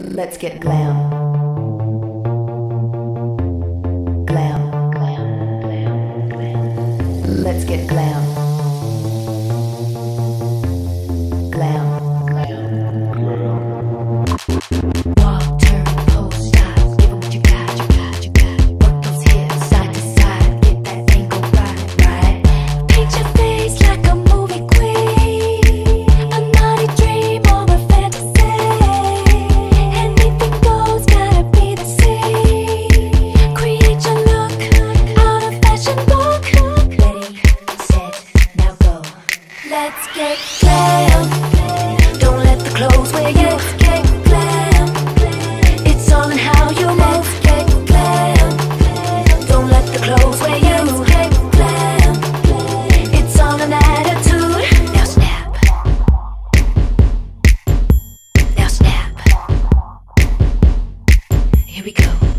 let's get glam. Glam, glam, glam. Let's get glam. Let's get glam. Don't let the clothes wear you. Let's get glam. It's all in how you move. Let's get glam. Don't let the clothes wear you. Let's get glam. It's all attitude. Now snap. Now snap. Here we go.